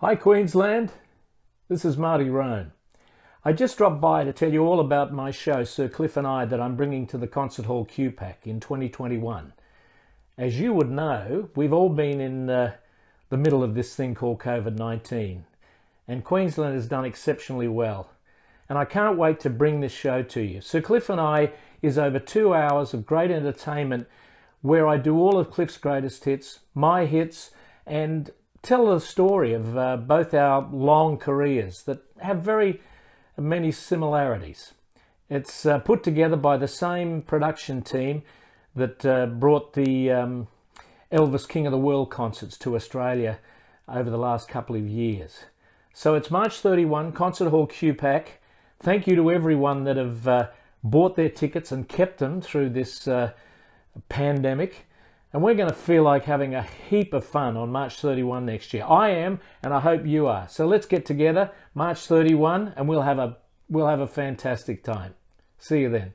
Hi Queensland, this is Marty Rhone. I just dropped by to tell you all about my show Sir Cliff and I that I'm bringing to the Concert Hall QPAC in 2021. As you would know, we've all been in uh, the middle of this thing called COVID-19 and Queensland has done exceptionally well. And I can't wait to bring this show to you. Sir Cliff and I is over two hours of great entertainment where I do all of Cliff's greatest hits, my hits, and tell the story of uh, both our long careers that have very many similarities. It's uh, put together by the same production team that uh, brought the um, Elvis King of the World concerts to Australia over the last couple of years. So it's March 31, Concert Hall QPAC. Thank you to everyone that have uh, bought their tickets and kept them through this uh, pandemic. And we're going to feel like having a heap of fun on March 31 next year. I am, and I hope you are. So let's get together March 31 and we'll have a we'll have a fantastic time. See you then.